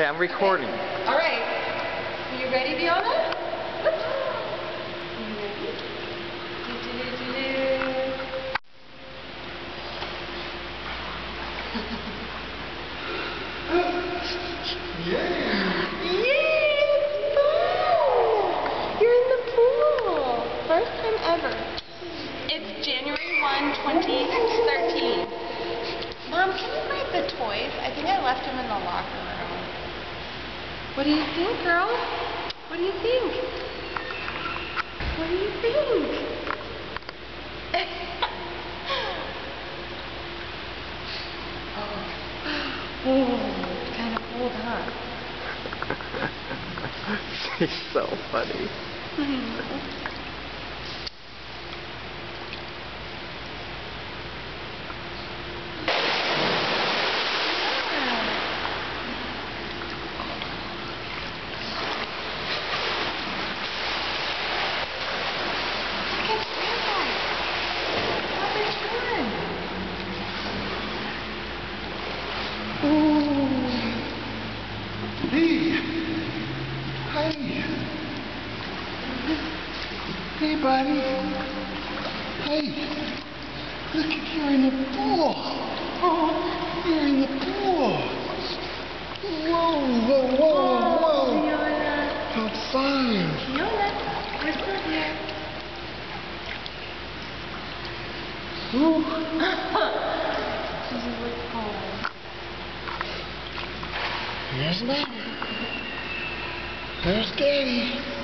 Okay, I'm recording. Okay. All right. Are you ready, Fiona? Are you ready? Do, do, do, do, do. Yay! Fun! You're in the pool. First time ever. It's January 1, 2013. Mom, can you grab the toys? I think I left them in the locker room. What do you think, girl? What do you think? What do you think? oh, kind of cold, huh? She's so funny. Look at Grandpa. Have a turn. Hey! Hey! Hey, buddy! Hey! Look at you in the pool! Oh, you're in the pool! Whoa, whoa, whoa, whoa! Fiona. How fun! Fiona, we're still here. Ooh. This is like home. Here's Mom. There's Daddy.